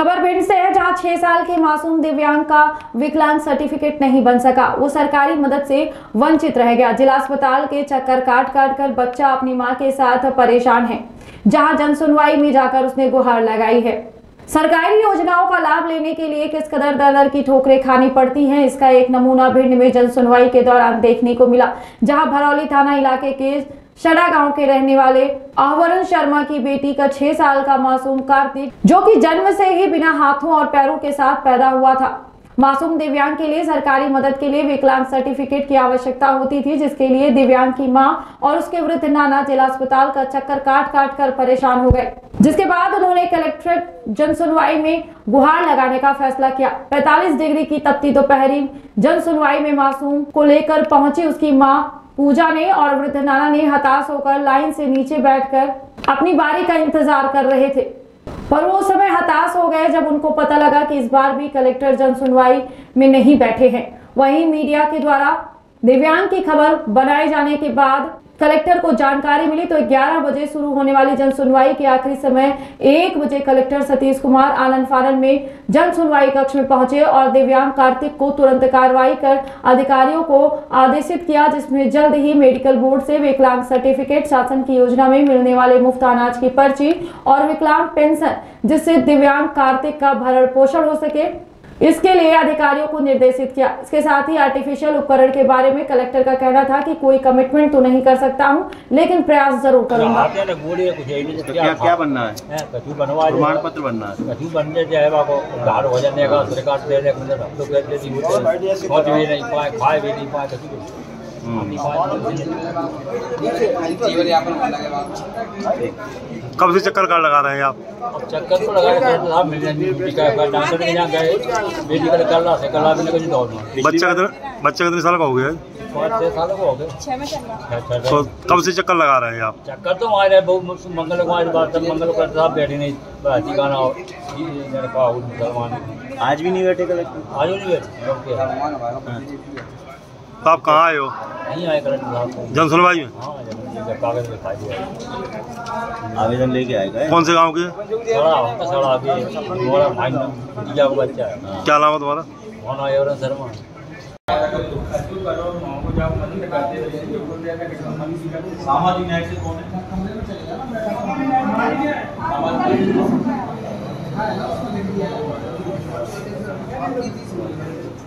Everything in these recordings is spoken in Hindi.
खबर भिंड से है, जहाँ छह साल के मासूम दिव्यांग का विकलांग सर्टिफिकेट नहीं बन सका। वो सरकारी मदद से वंचित रह गया। जिला अस्पताल के चक्कर काट काट कर बच्चा अपनी माँ के साथ परेशान है, जहाँ जन सुनवाई में जाकर उसने गुहार लगाई है। सरकारी योजनाओं का लाभ लेने के लिए किस कदर दर दर की ठोकरें खानी पड़ती हैं, इसका एक नमूना भिंड में जन सुनवाई के दौरान देखने को मिला, जहाँ भरौली थाना इलाके के शड़ा गाँव के रहने वाले आहवरण शर्मा की बेटी का छह साल का मासूम कार्तिक, जो कि जन्म से ही बिना हाथों और पैरों के साथ पैदा हुआ था। मासूम दिव्यांग के लिए सरकारी मदद के लिए विकलांग सर्टिफिकेट की आवश्यकता होती थी, जिसके लिए दिव्यांग की माँ और उसके वृद्ध नाना जिला अस्पताल का चक्कर काट काट कर परेशान हो गए, जिसके बाद उन्होंने कलेक्ट्रेट जन सुनवाई में गुहार लगाने का फैसला किया। 45 डिग्री की तपती दोपहरी जन सुनवाई में मासूम को लेकर पहुँची उसकी माँ पूजा ने और वृद्ध नाना ने हताश होकर लाइन से नीचे बैठकर अपनी बारी का इंतज़ार कर रहे थे। पर वो समय हताश हो गए जब उनको पता लगा कि इस बार भी कलेक्टर जन सुनवाई में नहीं बैठे हैं। वहीं मीडिया के द्वारा दिव्यांग की खबर बनाए जाने के बाद कलेक्टर को जानकारी मिली तो 11 बजे शुरू होने वाली जन सुनवाई के आखिरी समय एक बजे कलेक्टर सतीश कुमार आनंद फारन में जन सुनवाई कक्ष में पहुँचे और दिव्यांग कार्तिक को तुरंत कार्रवाई कर अधिकारियों को आदेशित किया, जिसमें जल्द ही मेडिकल बोर्ड से विकलांग सर्टिफिकेट शासन की योजना में मिलने वाले मुफ़्त अनाज की पर्ची और विकलांग पेंशन, जिससे दिव्यांग कार्तिक का भरण पोषण हो सके। इसके लिए अधिकारियों को निर्देशित किया। इसके साथ ही आर्टिफिशियल उपकरण के बारे में कलेक्टर का कहना था कि कोई कमिटमेंट तो नहीं कर सकता हूँ लेकिन प्रयास ज़रूर करूँगा। आते ना गोली कुछ है नहीं तो क्या क्या बनना है? है कछु बनवा दे प्रमाण पत्र बनना है बनने उधार हो जाने का सरकार खाए भी नहीं पाए। कब से चक्कर काट लगा रहे हैं आप? चक्कर तो लगा भी कुछ बच्चा कितने बच्चा कितने साल का हो गया छह साल को हो गए तो कब से चक्कर लगा रहे हैं आप? चक्कर तो आ रहे बहुत मंगल को मंगल को साहब बैठे नहीं गाना मुसलमान। आज भी नहीं बैठे कलेक्टर? आज नहीं बैठे तो आप कहाँ आए हो? जन सुनवाई में? हाँ आवेदन लेके आएगा कौन से गाँव के? बच्चा है। क्या नाम है तुम्हारा? कौन आया और शर्मा सामाजिक न्याय से कौन है?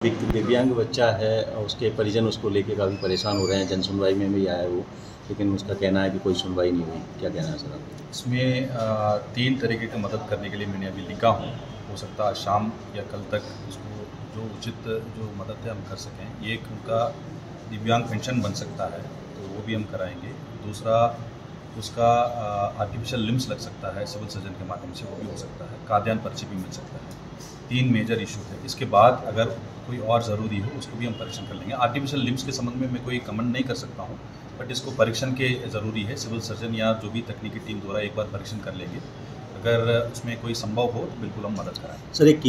एक दिव्यांग बच्चा है, उसके परिजन उसको लेके काफ़ी परेशान हो रहे हैं जन सुनवाई में भी आया वो, लेकिन उसका कहना है कि कोई सुनवाई नहीं हुई। क्या कहना है सर आपका? इसमें तीन तरीके की मदद करने के लिए मैंने अभी लिखा हूँ। हो सकता है शाम या कल तक उसको जो उचित, जो मदद है हम कर सकें। एक उनका दिव्यांग पेंशन बन सकता है तो वो भी हम कराएँगे। दूसरा, उसका आर्टिफिशियल लिम्स लग सकता है, सिविल सर्जन के माध्यम से वो भी हो सकता है, काद्यान पर्ची भी मिल सकता है। तीन मेजर इशू थे इसके बाद अगर कोई और ज़रूरी हो, उसको भी हम परीक्षण कर लेंगे। आर्टिफिशियल लिम्स के संबंध में मैं कोई कमेंट नहीं कर सकता हूँ बट इसको परीक्षण के ज़रूरी है। सिविल सर्जन या जो भी तकनीकी टीम द्वारा एक बार परीक्षण कर लेंगे। अगर उसमें कोई संभव हो तो बिल्कुल हम मदद कराएँगे। सर, एक